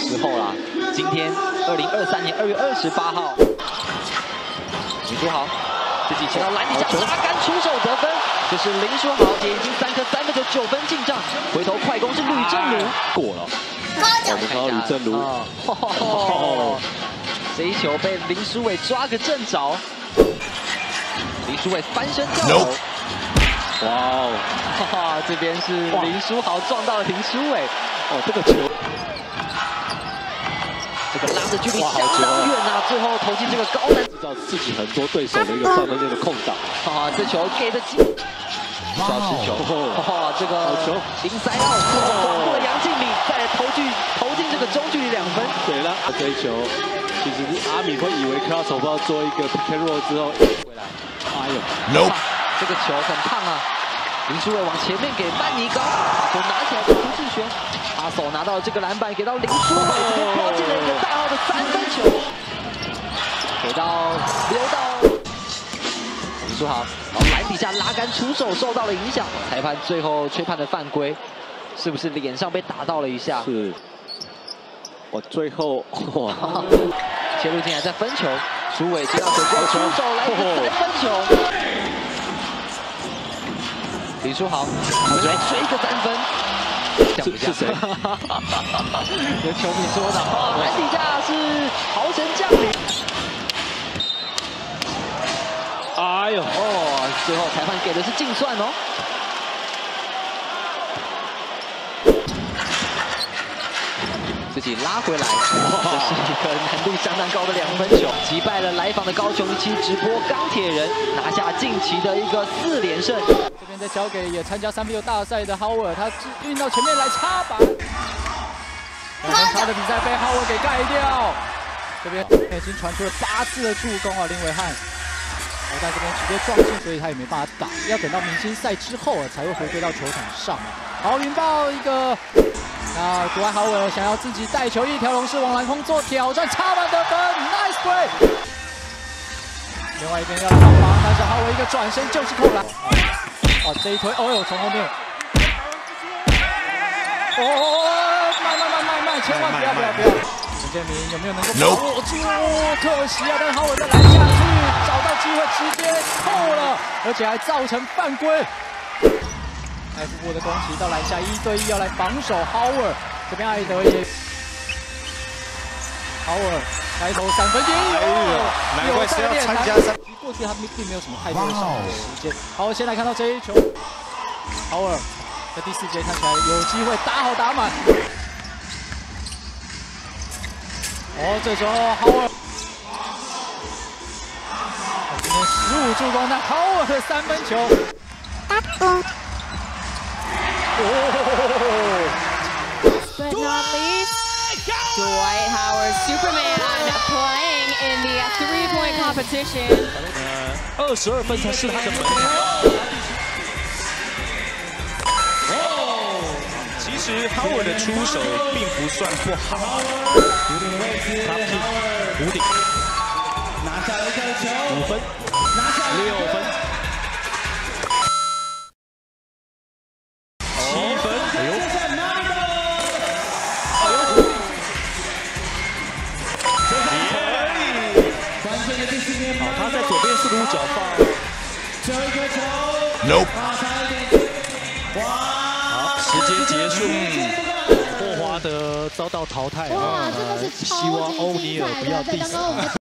时候啦。今天二零二三年二月二十八号，林书豪自己切到篮底下拉杆出手得分，这是林书豪已经三颗三分球九分进账，回头快攻是吕正如过了，我们看到吕正如，这一球被林书伟抓个正着，林书伟翻身跳投，哇哦，哈这边是林书豪撞到了林书伟，哦这个球。的距离相当远啊！最后投进这个高难，制造自己很多对手的一个三分线的空档。啊，这球给的紧，抓起球，哇，这个球林塞奥抓过了杨敬敏，再投进投进这个中距离两分。对了，这一球，其实阿米会以为克拉手包做一个 pick and roll 之后回来，哎呦，no，这个球很胖啊！林书伟往前面给曼尼高，球拿起来给胡志轩，阿手拿到这个篮板，给到林书伟，直接跳进了一个大号的三分球，给到溜到林书豪，然后篮底下拉杆出手受到了影响，裁判最后吹判的犯规，是不是脸上被打到了一下？是，我最后哇，切入进来再分球，苏伟接到水光出手来一分球。李书豪，来追个三分，是是谁？有球迷说的，篮底下是豪神降临。哎呦，哦，最后裁判给的是净算哦。自己拉回来，这是一个难度相当高的两分球，击败了来访的高雄一期直播钢铁人，拿下近期的一个四连胜。这边再交给也参加三 v 六大赛的 Howard，他运到前面来插板，两分差的比赛被 Howard 给盖掉。这边已经传出了八次的助攻啊，林伟汉，我在这边直接撞进，所以他也没办法打，要等到明星赛之后啊才会回归到球场上。好，云豹一个。那古埃豪尔想要自己带球一条龙式往篮空做挑战，插板得分，nice play。另外一边要来帮忙，但是豪尔一个转身就是扣篮。哦，这一推，哦呦，从后面。哦，慢慢慢慢慢，千万不要不要不要。陈建明有没有能够把握住？可惜啊，但豪尔再拦下去，找到机会直接扣了，而且还造成犯规。艾弗伯的攻击到篮下一对一要来防守 Howard，这边艾德也，Howard 开头三分，有有在练，参加三，过去他并并没有什么太多的上场时间。好，先来看到这一球，Howard 在第四节看起来有机会打好打满。哦，这时候 Howard，今天十五助攻，那 Howard 的三分球。But not least, Dwight Howard, Superman, playing in the three-point competition. 二十二分才是他的门哦，其实 Howard 的出手并不算不好，他是五点，拿下一个球，五分，拿下六分。好，他在左边是撸脚放。No。好，时间结束。霍华德遭到淘汰啊！希望欧尼尔不要第四。